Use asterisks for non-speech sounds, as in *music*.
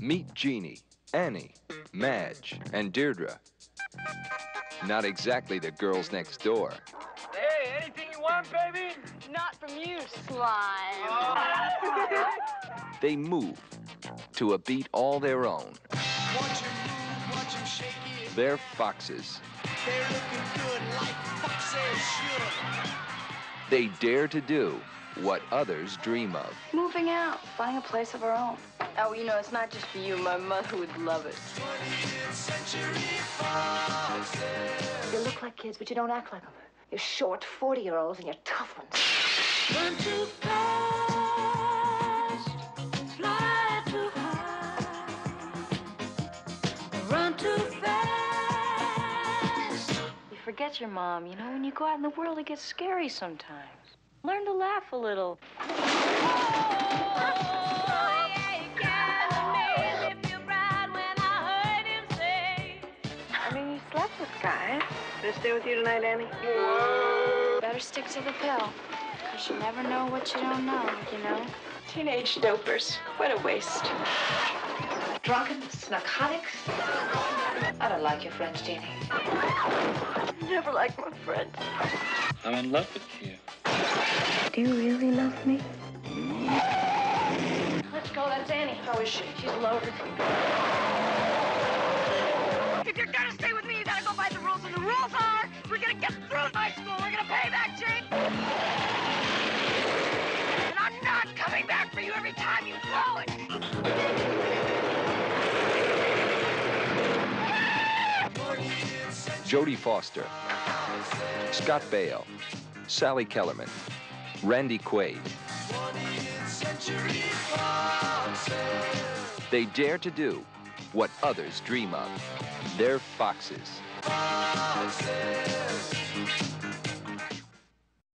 Meet Jeannie, Annie, Madge, and Deirdre. Not exactly the girls next door. Hey, anything you want, baby? Not from you, slime. *laughs* They move to a beat all their own. Watch 'em move, watch 'em shake it. They're foxes. They're looking good like foxes should. They dare to do what others dream of. Moving out, finding a place of our own. Oh, you know, it's not just for you. My mother would love it. 20th century. You look like kids, but you don't act like them. You're short 40 year olds and you're tough ones. Run too fast, fly too high. Run too fast. You forget your mom. You know, when you go out in the world, it gets scary sometimes. Learn to laugh a little. Slept with guys. Gonna stay with you tonight, Annie? Better stick to the pill. Because you never know what you don't know, you know? Teenage dopers. What a waste. Drunkenness, narcotics. I don't like your friends, Jeannie. I never like my friends. I'm in love with you. Do you really love me? Let's go, that's Annie. How is she? She's loaded. If you're gonna stay Jodie Foster, Scott Baio, Sally Kellerman, Randy Quaid. 20th century foxes. They dare to do what others dream of. They're foxes. Foxes.